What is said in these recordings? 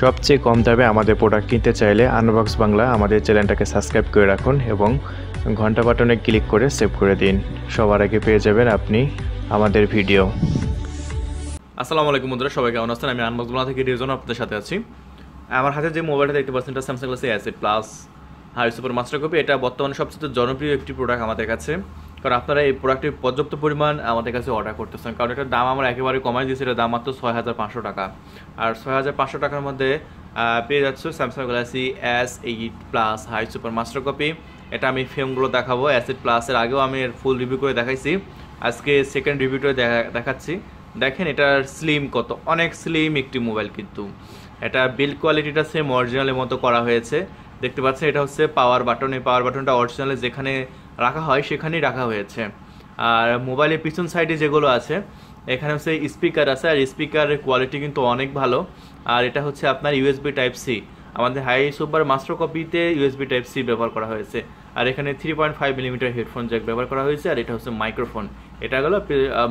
সবচেয়ে কম দামে আমাদের প্রোডাক্ট কিনতে চাইলে আনবক্স বাংলা আমাদের চ্যানেলটাকে সাবস্ক্রাইব করে রাখুন এবং ঘণ্টা বাটনে ক্লিক করে সেভ করে দিন। সবার আগে পেয়ে যাবেন আপনি আমাদের ভিডিও আসসালামু আলাইকুম বন্ধুরা, সবাই কেমন আছেন? আমি আনবক্স বাংলা থেকে রিজন আপনাদের সাথে আছি। আমার হাতে যে মোবাইলটা দেখতে পাচ্ছেন এটা Samsung Galaxy S eight plus high super master copy এটা বর্তমানে সবচেয়ে জনপ্রিয় একটি প্রোডাক্ট আমাদের কাছে। কারণ আপনারা এই প্রোডাক্টের পর্যাপ্ত পরিমাণ আমাদের কাছে অর্ডার করতেছেন। কারণ এটার দাম আমরা একেবারে কমাই দিয়েছি এটার দাম মাত্র ছয় হাজার পাঁচশো টাকা। আর ছয় হাজার পাঁচশো টাকার মধ্যে পেয়ে যাচ্ছে Samsung Galaxy S eight plus high super master copy এটা আমি ফিল্মগুলো দেখাবো অ্যাসিড প্লাসের আগেও আমি এর ফুল রিভিউ করে দেখাইছি। আজকে সেকেন্ড রিভিউটা দেখাচ্ছি। দেখেন এটার স্লিম কত, অনেক স্লিম একটি মোবাইল কিন্তু। এটা বিল্ড কোয়ালিটিটা সেম অরিজিনালের মতো করা হয়েছে। দেখতে পাচ্ছেন, এটা হচ্ছে পাওয়ার বাটন এই পাওয়ার বাটনটা অরিজিনালে যেখানে রাখা হয়, সেখানেই রাখা হয়েছে। আর মোবাইলের পিছন সাইডে যেগুলো আছে, এখানে হচ্ছে স্পিকার আছে, আর স্পিকারের কোয়ালিটি কিন্তু অনেক ভালো। আর এটা হচ্ছে আপনার ইউএসবি টাইপ সি আমাদের হাই সুপার মাস্টার কপিতে ইউএসবি টাইপ সি ব্যবহার করা হয়েছে। আর এখানে three point five millimetre headphone jack ব্যবহার করা হয়েছে, আর এটা হচ্ছে মাইক্রোফোন এটা গেলো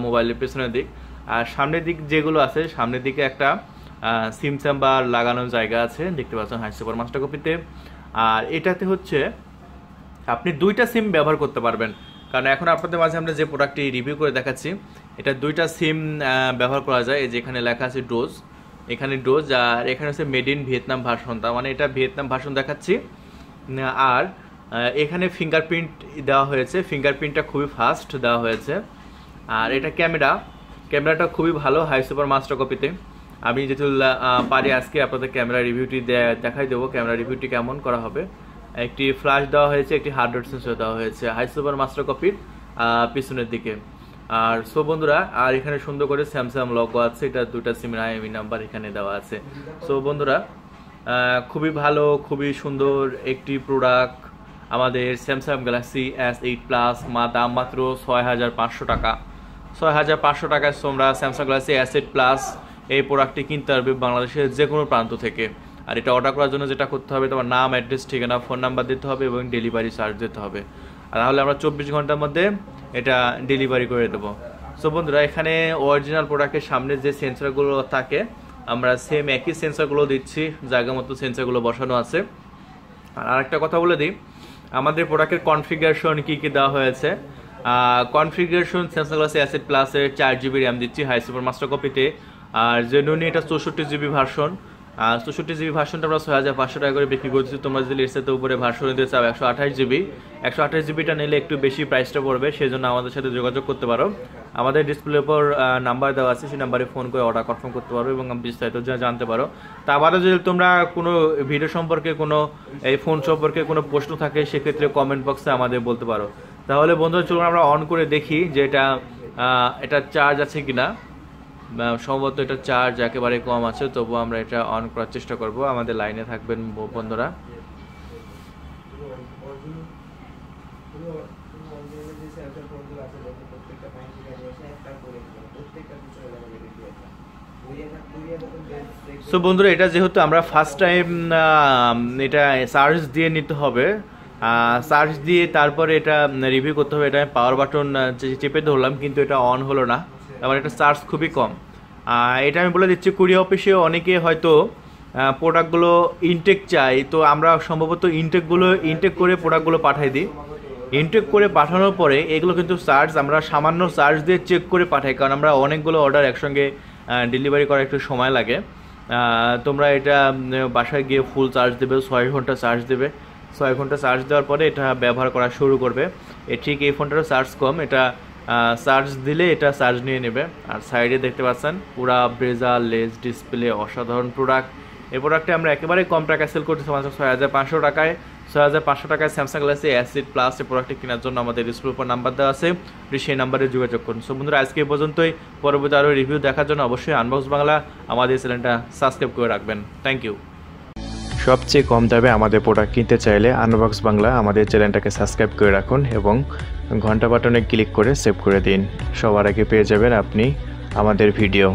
মোবাইলের পেছনের দিক। আর সামনের দিক যেগুলো আছে, সামনের দিকে একটা সিম চেম্বার লাগানোর জায়গা আছে, দেখতে পাচ্ছেন হাই সুপার মাস্টার কপিতে। আর এটাতে হচ্ছে আপনি দুইটা সিম ব্যবহার করতে পারবেন। কারণ এখন আপনাদের মাঝে আমরা যে প্রোডাক্টটি রিভিউ করে দেখাচ্ছি, এটা দুইটা সিম ব্যবহার করা যায়। এই যে এখানে লেখা আছে ডোজ এখানে ডোজ আর এখানে হচ্ছে মেড ইন ভিয়েতনাম ভার্সন তার মানে এটা ভিয়েতনাম ভার্সন দেখাচ্ছি। আর এখানে ফিঙ্গারপ্রিন্ট দেওয়া হয়েছে। ফিঙ্গারপ্রিন্টটা খুবই ফাস্ট দেওয়া হয়েছে। আর এটা ক্যামেরা। ক্যামেরাটা খুবই ভালো হাই সুপার মাস্টার কপিতে আমি যেহেতু পারি আজকে আপনাদের ক্যামেরা রিভিউটি দেখাই দেবো। ক্যামেরা রিভিউটি কেমন করা হবে। একটি ফ্ল্যাশ দেওয়া হয়েছে, একটি হার্ডওয়্যার সেন্সর দেওয়া হয়েছে। হাই সুপার মাস্টার কপির পিছনের দিকে। আর সো বন্ধুরা, আর এখানে সুন্দর করে স্যামসাং লগো আছে, এটা দুটা সিমের আইএমই নাম্বার এখানে দেওয়া আছে। সো বন্ধুরা খুবই ভালো, খুবই সুন্দর একটি প্রোডাক্ট আমাদের Samsung Galaxy S eight plus মা দাম মাত্র ছয় হাজার পাঁচশো টাকা। ছয় হাজার পাঁচশো টাকায় তোমরা স্যামসাং গ্যালাক্সি অ্যাসেট প্লাস এই প্রোডাক্টটি কিনতে পারবে বাংলাদেশের যে কোনো প্রান্ত থেকে। আর এটা অর্ডার করার জন্য যেটা করতে হবে, তোমার নাম অ্যাড্রেস ঠিকানা ফোন নাম্বার দিতে হবে এবং ডেলিভারি চার্জ দিতে হবে। আর তাহলে আমরা চব্বিশ ঘণ্টার মধ্যে এটা ডেলিভারি করে দেবো। সো বন্ধুরা, এখানে অরিজিনাল প্রোডাক্টের সামনে যে সেন্সরগুলো থাকে, আমরা সেম একই সেন্সারগুলো দিচ্ছি, জায়গা মতো সেন্সারগুলো বসানো আছে। আর আরেকটা কথা বলে দিই, আমাদের প্রোডাক্টের কনফিগারেশন কী কী দেওয়া হয়েছে? কনফিগারেশন স্যামসাং গ্লাসে অ্যাসেট প্লাসের চার জিবি র্যাম দিচ্ছি হাই সুপার মাস্টার কপিতে আর জেনুনি এটা চৌষট্টি জিবি ভার্সন আর চৌষট্টি জিবি ভার্সনটা আমরা ছয় হাজার পাঁচশো টাকা করে বিক্রি করছি তোমরা যদি এর উপরে ভার্সন নিতে চাও, একশো আঠাশ জিবি। একশো আঠাশ জিবিটা নিলে একটু বেশি প্রাইসটা পড়বে সেই জন্য আমাদের সাথে যোগাযোগ করতে পারো। আমাদের ডিসপ্লের উপর নাম্বার দেওয়া আছে, সেই নাম্বারে ফোন করে অর্ডার কনফার্ম করতে পারো এবং বিস্তারিত জানতে পারো। তা আবারও যদি তোমরা কোনো ভিডিও সম্পর্কে কোনো, এই ফোন সম্পর্কে কোনো প্রশ্ন থাকে, সেক্ষেত্রে কমেন্ট বক্সে আমাদের বলতে পারো। তাহলে বন্ধুরা, চলুন আমরা অন করে দেখি যে এটা এটা চার্জ আছে কিনা। সম্ভবত এটা চার্জ একেবারে কম আছে, তবুও আমরা এটা অন করার চেষ্টা করব। আমাদের লাইনে থাকবেন বন্ধুরা। সো বন্ধুরা, এটা যেহেতু আমরা ফার্স্ট টাইম এটা চার্জ দিয়ে নিতে হবে চার্জ দিয়ে তারপরে এটা রিভিউ করতে হবে, এটা আমি পাওয়ার বাটন চেপে ধরলাম, কিন্তু এটা অন হলো না। তারপর এটা চার্জ খুবই কম। এটা আমি বলে দিচ্ছি কুরিয়ার অফিসে অনেকে হয়তো প্রোডাক্টগুলো ইনটেক চাই তো আমরা সম্ভবত ইনটেকগুলো ইনটেক করে প্রোডাক্টগুলো পাঠাই দিই। ইনটেক করে পাঠানোর পরে এগুলো কিন্তু চার্জ আমরা সামান্য চার্জ দিয়ে চেক করে পাঠাই। কারণ আমরা অনেকগুলো অর্ডার একসঙ্গে ডেলিভারি করার একটু সময় লাগে। তোমরা এটা বাসায় গিয়ে ফুল চার্জ দেবে, ছয় ঘণ্টা চার্জ দেবে। ছয় ঘণ্টা চার্জ দেওয়ার পরে এটা ব্যবহার করা শুরু করবে। ঠিক এই ফোনটারও চার্জ কম। এটা চার্জ দিলে এটা চার্জ নিয়ে নেবে। আর সাইডে দেখতে পাচ্ছেন, পুরা ব্রেজার লেস ডিসপ্লে অসাধারণ প্রোডাক্ট এই প্রোডাক্টে আমরা একেবারে কম টাকায় সেল করতেছি, মাত্র ছয় হাজার পাঁচশো টাকায়। ছয় হাজার পাঁচশো টাকায় স্যামসাং গ্যালাক্সি অ্যাসিড প্লাস এই প্রোডাক্টটি কেনার জন্য আমাদের উপর নাম্বার দেওয়া আছে। আপনি সেই নাম্বারে যোগাযোগ করুন। সো বন্ধুরা, আজকে এই পর্যন্তই। পরবর্তী আরও রিভিউ দেখার জন্য অবশ্যই আনবক্স বাংলা আমাদের চ্যানেলটা সাবস্ক্রাইব করে রাখবেন। থ্যাংক ইউ সবচেয়ে কম দামে আমাদের প্রোডাক্ট কিনতে চাইলে আনবক্স বাংলা আমাদের চ্যানেলটাকে সাবস্ক্রাইব করে রাখুন এবং ঘণ্টা বাটনে ক্লিক করে সেভ করে দিন। সবার আগে পেয়ে যাবেন আপনি আমাদের ভিডিও